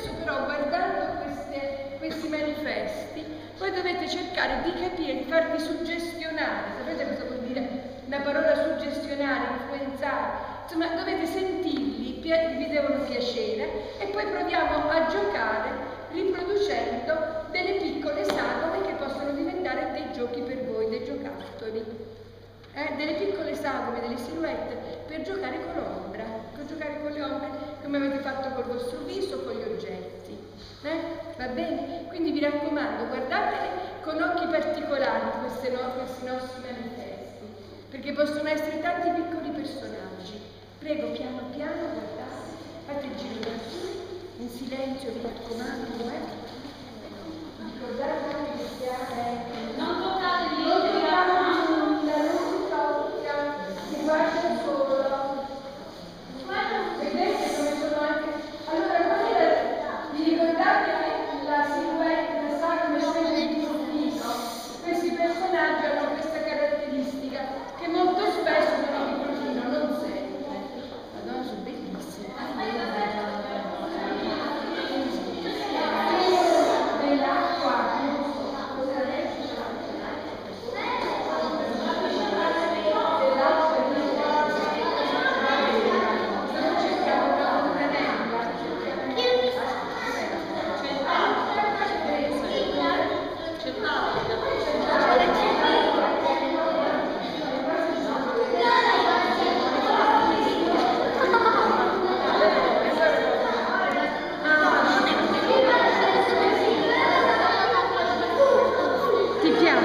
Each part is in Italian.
Adesso però guardando queste, questi manifesti, voi dovete cercare di capire, di farvi suggestionare, sapete cosa vuol dire la parola suggestionare, influenzare, insomma dovete sentirli, vi devono piacere. E poi proviamo a giocare riproducendo delle piccole sagome che possono diventare dei giochi per voi, dei giocattoli. Eh, delle piccole sagome, delle silhouette per giocare con l'ombra, per giocare con le ombre come avete fatto col vostro viso, con gli oggetti. Eh? Va bene? Quindi vi raccomando, guardatele con occhi particolari queste no questi nostri manifesti, perché possono essere tanti piccoli personaggi. Prego, piano piano, guardate, fate il giro da su, in silenzio vi raccomando,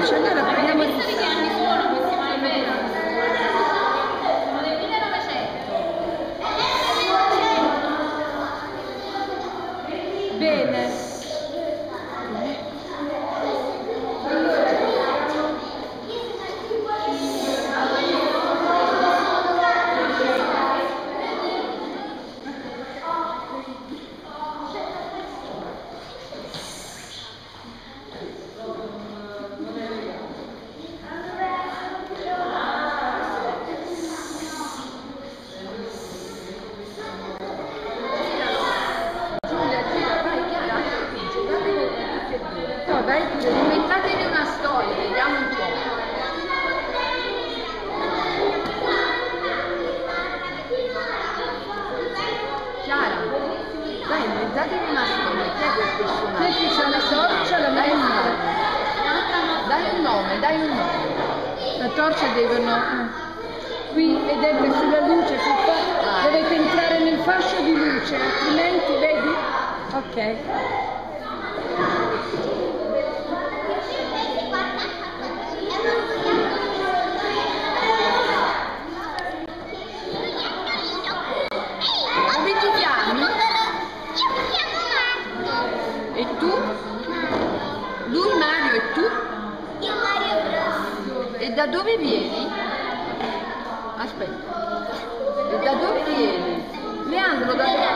真正的朋友们 No, vai pure. Inventatevi una storia, vediamo un po'. Chiara, dai, inventatevi una storia. Chi è quel personaggio? C'è chi c'ha la torcia, la Dai un nome. Dai un nome, dai un nome. La torcia devono... Qui vedete sulla luce, sul fa- dovete entrare nel fascio di luce, altrimenti vedi? Ok. E tu? Io Mario Bros. E da dove vieni? Aspetta. E da dove vieni? Leandro, da dove